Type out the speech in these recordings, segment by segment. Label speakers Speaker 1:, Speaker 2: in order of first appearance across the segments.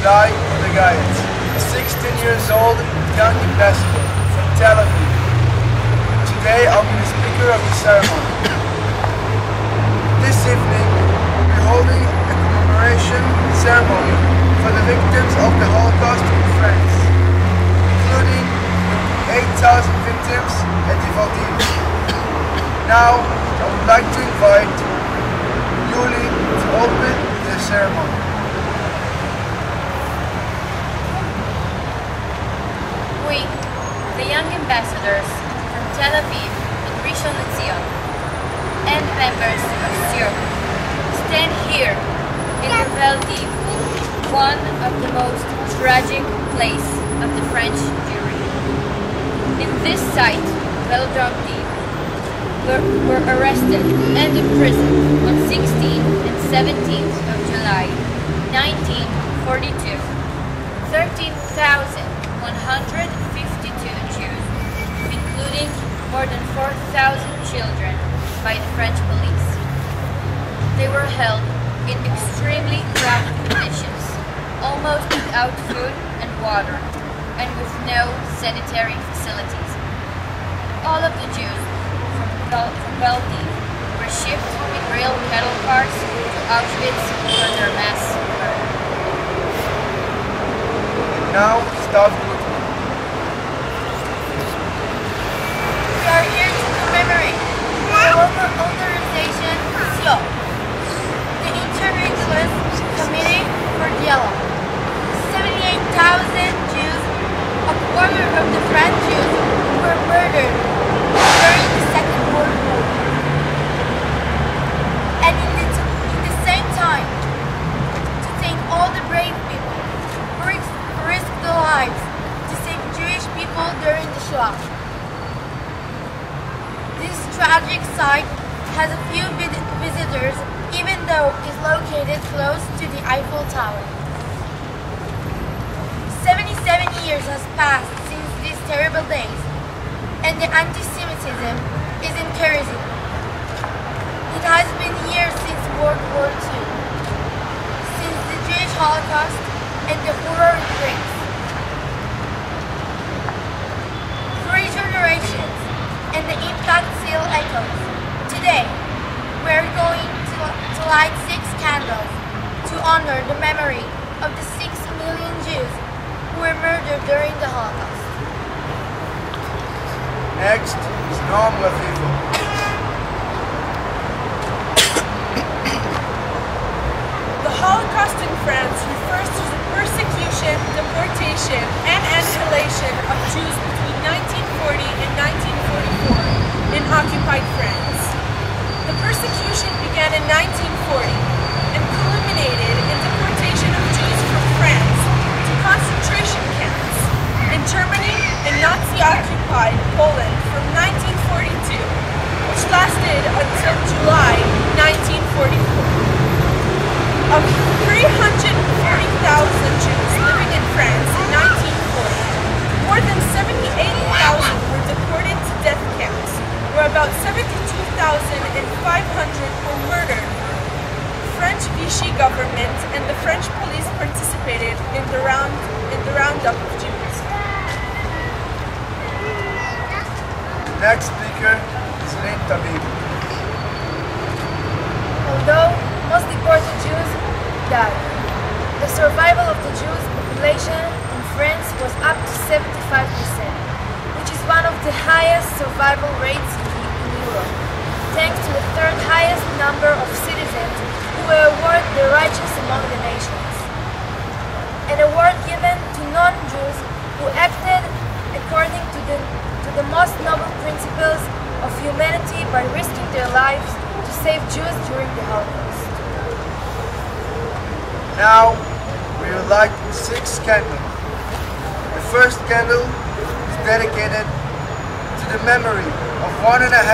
Speaker 1: Podegayets, a 16 years old young ambassador from Tel Aviv. Today I'll be the speaker of the ceremony. This evening we'll be holding a commemoration ceremony for the victims of the Holocaust in France, including 8,000 victims at Ivaldim. Now I would like to invite Yuli to open the ceremony.
Speaker 2: We, the young ambassadors from Tel Aviv and Rishon LeZion, and members of CIEUX, stand here in the Vel d'Hiv, one of the most tragic places of the French Jewry. In this site, Vel d'Hiv, were, were arrested and imprisoned on 16th and 17th of July, 1942. 13,152 Jews, including more than 4,000 children, by the French police. They were held in extremely cramped conditions, almost without food and water, and with no sanitary facilities. All of the Jews from, Bel- from Vel d'Hiv were shipped in rail cattle cars to Auschwitz for their mass murder.
Speaker 1: Now Stav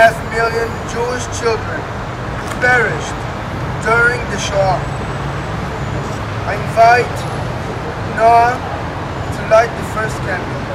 Speaker 1: half million Jewish children perished during the Shoah. I invite Noah to light the first candle.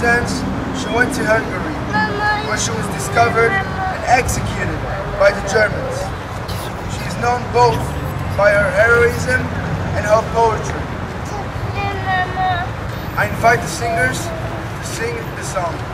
Speaker 3: represents, she went to Hungary, where she was discovered and executed by the Germans. She is known both by her heroism and her poetry. I invite the singers to sing the song.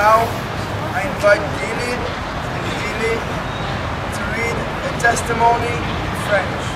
Speaker 3: Now, I invite Gilly and Gilly to read a testimony in French.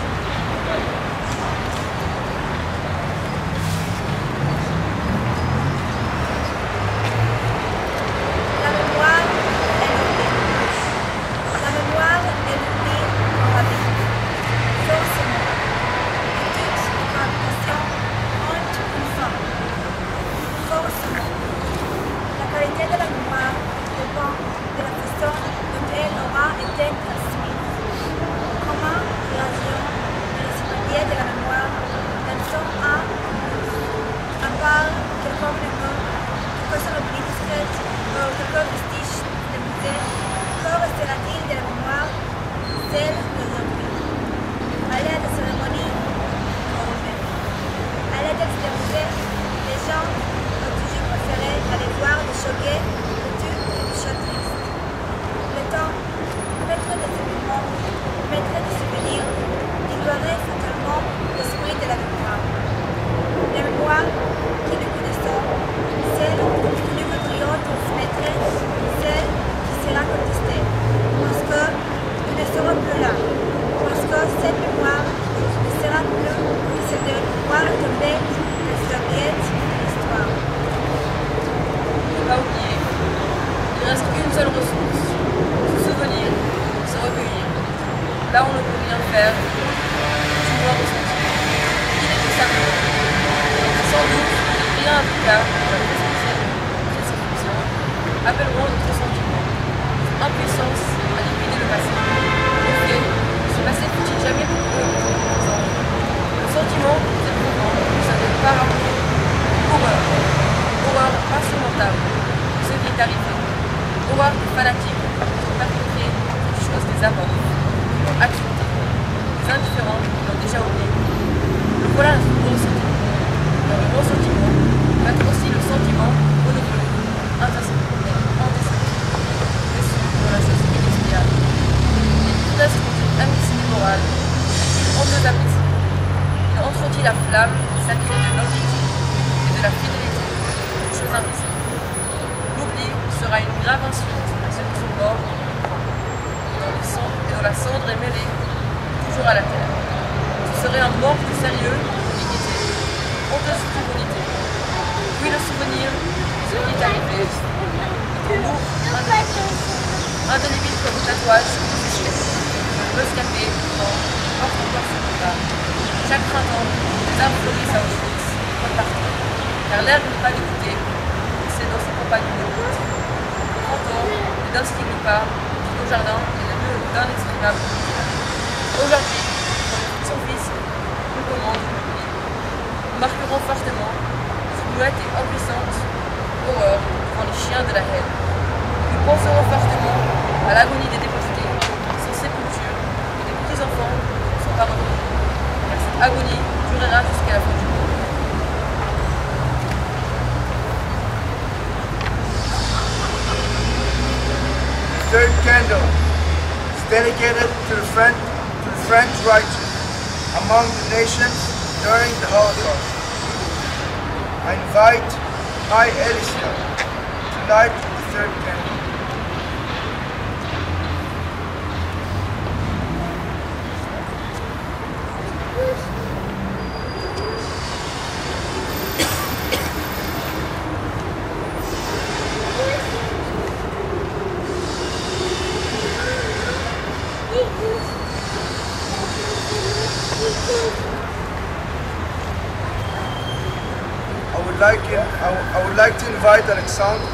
Speaker 4: Aujourd'hui, son fils nous commande marqueront fortement cette muette et impuissante horreur devant les chiens de la haine. Nous penserons fortement à l'agonie des déportés, sans sépulture, et des petits enfants sont abandonnés. Car cette agonie durera jusqu'à la fin du monde.
Speaker 3: Kendall. dedicated to the, French, to the French righteous among the nations during the Holocaust. I invite High tonight to light the third candle.
Speaker 5: unified electronic tá,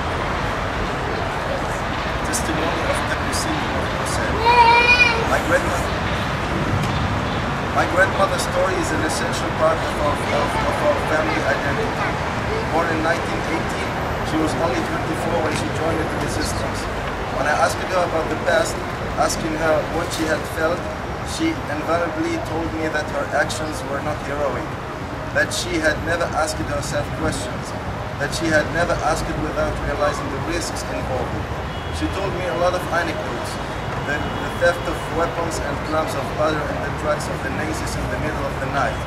Speaker 5: Testimony of Hussein. My grandmother. My grandmother's story is an essential part of our, of, of our family identity. Born in 1918, she was only 24 when she joined the resistance. When I asked her about the past, asking her what she had felt, she invariably told me that her actions were not heroic, that she had never asked herself questions, that she had never asked without realizing the risks involved. She told me a lot of anecdotes, the, the theft of weapons and clumps of butter and the drugs of the Nazis in the middle of the night,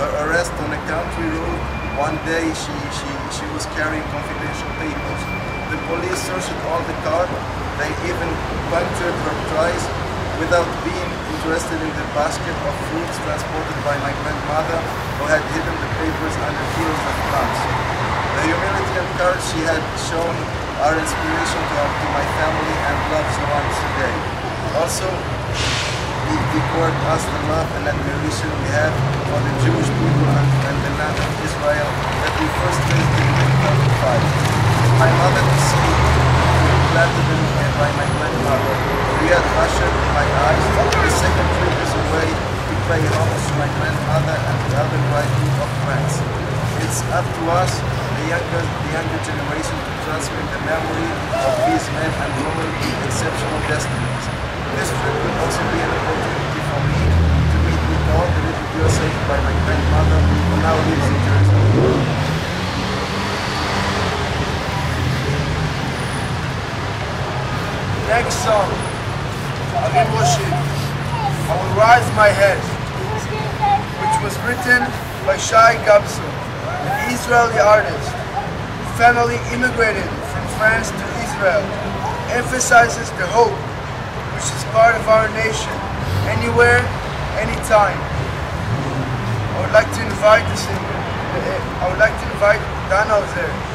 Speaker 5: her arrest on a country road one day she, she, she was carrying confidential papers. The police searched all the car, they even punctured her tires without being interested in the basket of fruits transported by my grandmother who had hidden the papers under kilos of plums. The humility and courage she had shown are inspiration to, to my family and loved ones today. Also, we record us the love and admiration we have for the Jewish people and, and the land of Israel that we first visited in 1945. My mother see planted in, by my grandmother. Riyad ushered in my eyes. The second trip is a way to pay homage to my grandmother and the other group of friends. It's up to us, younger, the younger generation, to transmit the memory of these men and women with exceptional destinies. This trip will also be an opportunity for me to meet Nicole, the little girl saved by my grandmother, who now lives in Jerusalem.
Speaker 3: Next song, I Will Rise My Head, which was written by Shai Gabso, an Israeli artist. Family immigrated from France to Israel, emphasizes the hope, which is part of our nation, anywhere, anytime. I would like to invite the singer, eh, eh, I would like to invite
Speaker 6: Dana Ozer.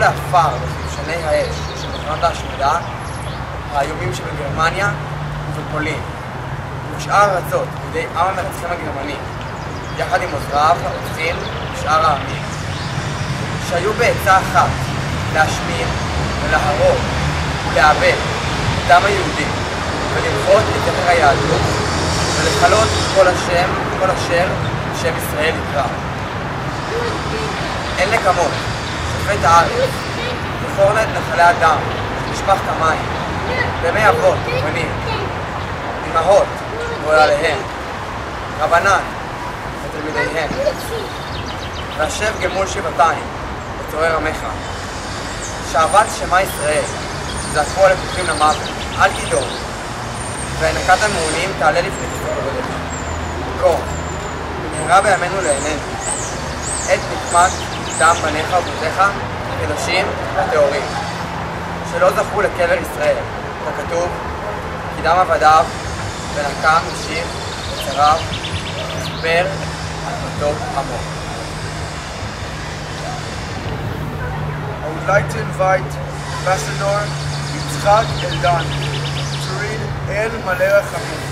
Speaker 6: ונשרפו לעפר בשלשני האש של מחנות ההשמדה האיומים שבגרמניה ובפולין ובשאר הארצות בידי עם המרצחים הגרמני יחד עם עוזריו הרוצחים בשאר העמים שהיו בעצה אחת להשמיד ולהרוג ולאבד את העם היהודי ולמחות את יתר היהדות ולכלות כל השם, כל אשר שם ישראל יקרא. אין נקמות, שופט הארץ, את נחלי הדם, נשפך כמים, דמי אבות ובנים, אמהות ועולליהם, רבנן ותלמידיהם, והשב גמול שבעתיים, וצורר עמך. שאהבת שמע ישראל, זעקו על הפוכים למוות, אל תדאג, והנקת המעונים תעלה לפני הגודל. כה, במהרה בימינו לעינינו, עת נקמת דם בניך ובנותיך, קדושים וטהורים, שלא זכו לקבר ישראל, ככתוב, כי דם עבדיו, ונקם משיב וצריו, וכיפר על מותו עמו.
Speaker 3: I would like to invite Ambassador Yitzhak Eldan to read El Maleh Rachamim.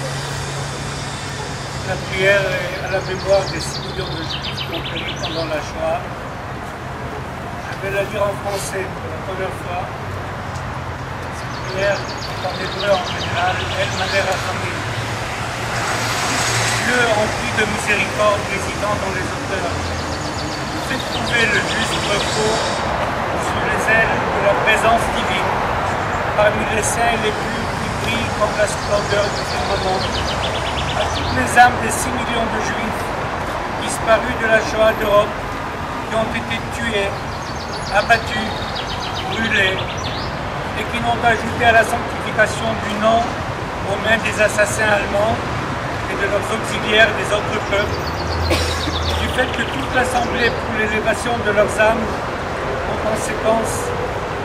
Speaker 7: la prière à la mémoire des 6 millions de juifs qui ont péri pendant la Shoah. Je vais la lire en français pour la première fois. Cette prière est en hébreu en général, El Maler Rachamim. Dieu rempli de miséricorde résidant dans les auteurs. Faites trouver le juste repos sous les ailes de la présence divine, parmi les saints les plus qui brillent comme la splendeur du firmament à toutes les âmes des 6 millions de juifs disparus de la Shoah d'Europe qui ont été tués, abattus, brûlés et qui n'ont ajouté à la sanctification du nom aux mains des assassins allemands et de leurs auxiliaires des autres peuples, du fait que toute l'Assemblée pour l'élévation de leurs âmes, en conséquence,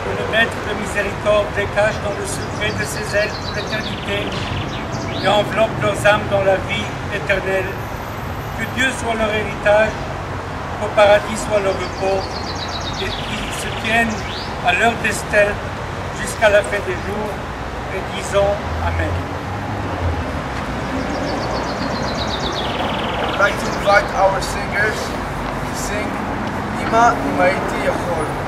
Speaker 7: que le Maître de miséricorde les dans le secret de ses ailes pour l'éternité et enveloppe leurs âmes dans la vie éternelle. Que Dieu soit leur héritage, qu'au paradis soit leur repos, et qu'ils se tiennent à leur destin jusqu'à la fin des jours, et disons Amen.
Speaker 8: I'd like to invite our singers to sing Ima Imaiti Yachol.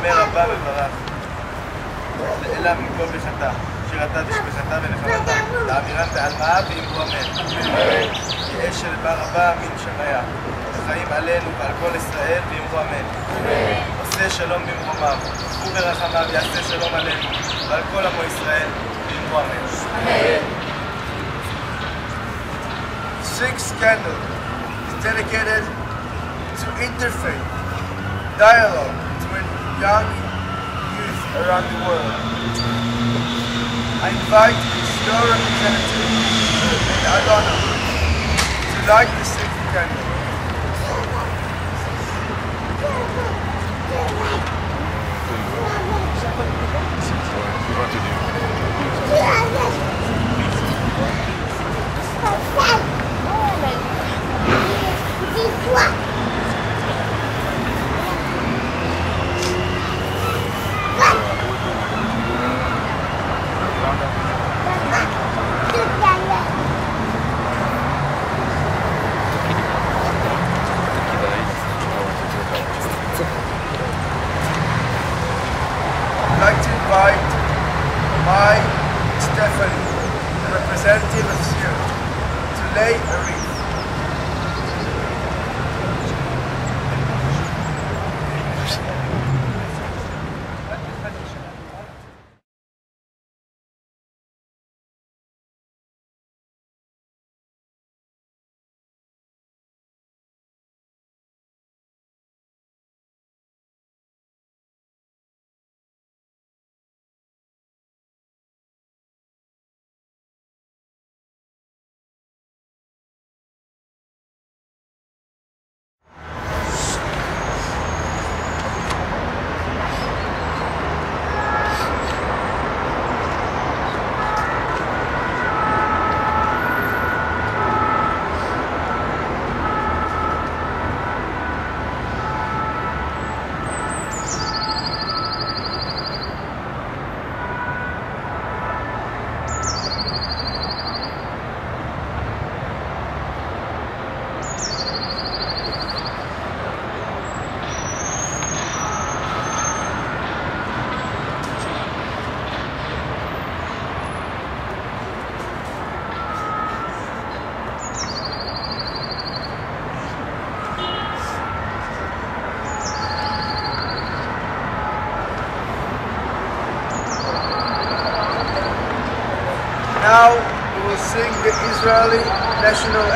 Speaker 5: יהיה שמי רבה וברך. אלא מכל ברכתה, שירתה דשבחתה ונחמתה, לאמירן בעלמאה ואמרו אמן. יהיה של בר רבה מן שמיה, וחיים עלינו ועל כל ישראל ואמרו אמן. עושה שלום במרומיו, וברחמיו יעשה שלום עלינו, ועל כל עמו ישראל ואמרו אמן.
Speaker 8: Sixth candle is dedicated to interfaith dialogue between young youth around the world. I invite its your representative and Adana to light the sacred candle.
Speaker 9: What? Israeli national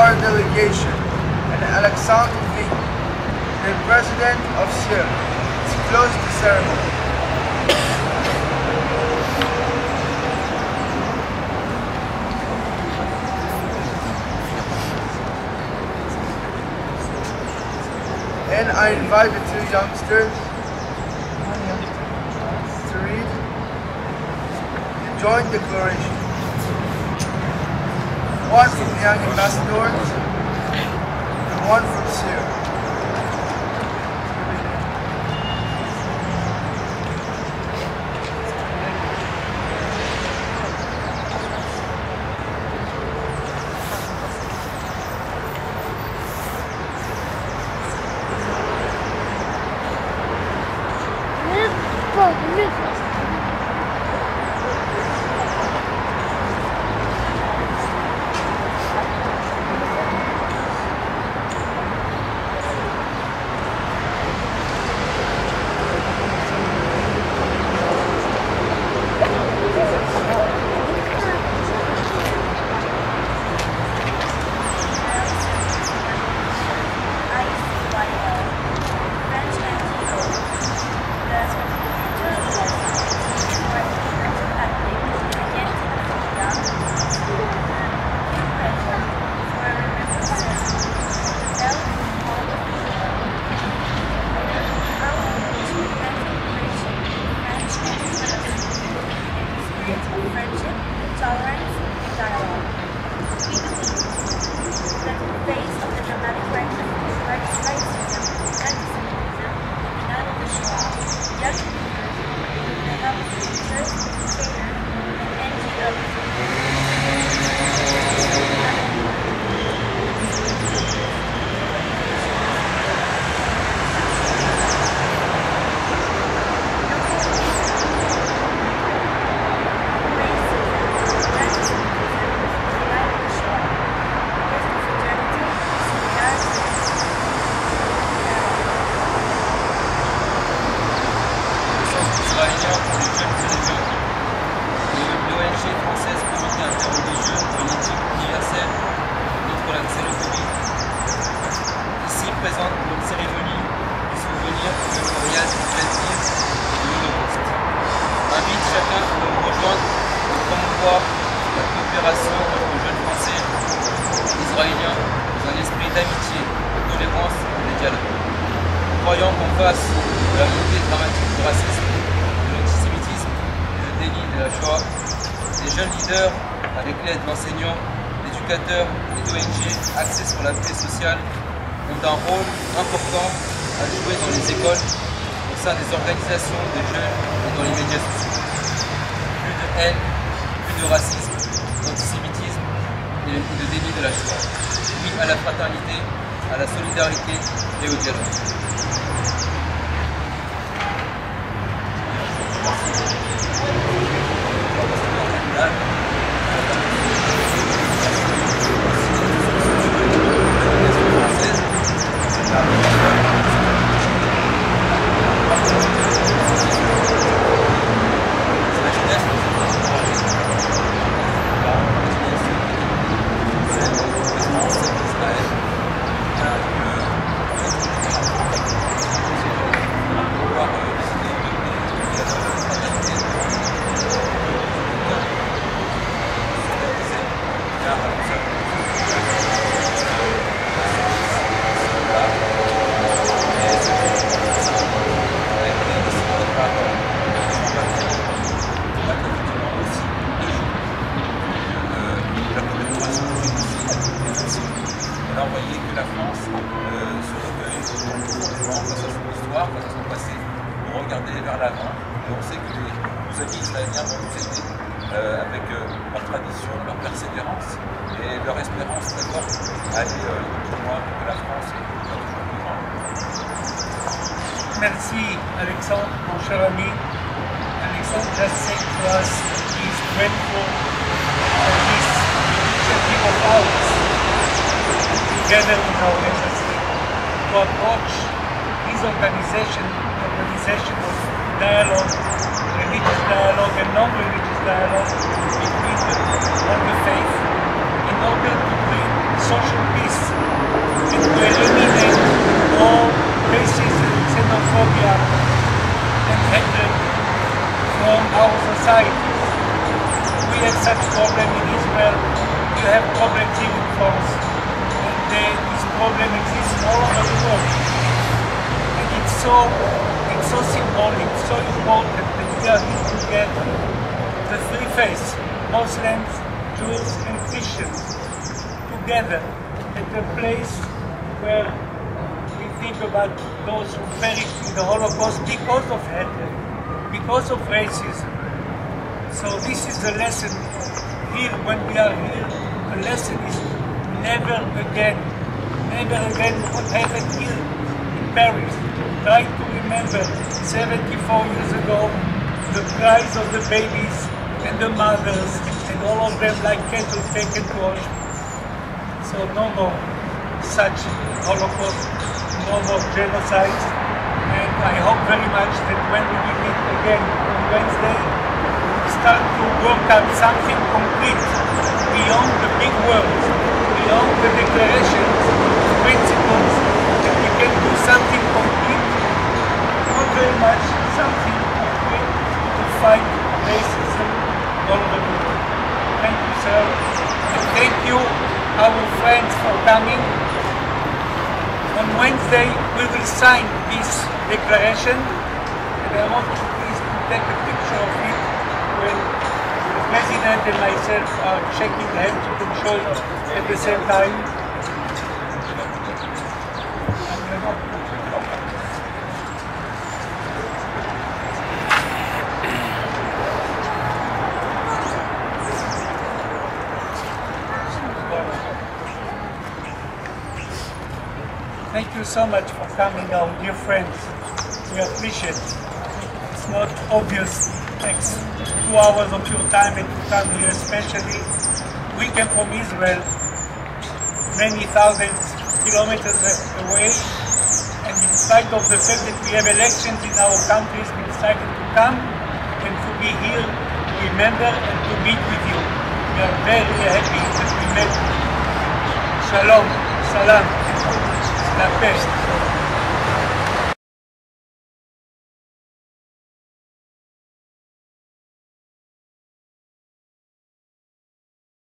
Speaker 3: Empire delegation and Alexandre Vigne, the president of CIEUX, to close the ceremony. And I invite the two youngsters to read the joint declaration one from the young ambassador, and one from
Speaker 10: CIEUX. d'ONG axés sur la paix sociale, ont un rôle important à jouer dans les écoles, au sein des organisations des jeunes et dans les médias sociaux. Plus de haine, plus de racisme, d'antisémitisme et de déni de la Shoah. Oui à la fraternité, à la solidarité et au dialogue.
Speaker 7: Merci Alexandre, mon cher ami. Alexandre just said to us he is grateful for this initiative of ours together with our embassy to approach his organization, organization of dialogue, religious dialogue and non-religious dialogue between the, all the faith in order to bring social peace and to eliminate all racism, xenophobia and hatred from our societies. We have such problem in Israel, you have problems here in France, and uh, this problem exists all over the world. And it's so, it's so symbolic, so important that we are here together, the three faiths, Muslims, Jews and Christians, together at a place where we think about those who perished in the Holocaust because of hatred, because of racism. So this is the lesson here when we are here. The lesson is never again, never again what happened here in Paris. Try to remember 74 years ago the cries of the babies and the mothers and all of them like cattle taken to Auschwitz. So no more such Holocaust, no genocide. And I hope very much that when we meet again on Wednesday, we start to work out something concrete beyond the big words, beyond the declarations, principles, that we can do something concrete, not very much, something concrete to fight racism all the world. Thank you, sir. And thank you, our friends, for coming. Wednesday, we will sign this declaration, and I want you please to take a picture of it when the President and myself are shaking hands. You show it at the same time. Thank you so much for coming, our dear friends. We appreciate it. It's not obvious. Takes two hours of your time and to come here, especially we came from Israel, many thousands kilometers away, and in spite of the fact that we have elections in our countries, we decided to come and to be here to remember and to meet with you. We are very happy that we met. Shalom, salam, la paix.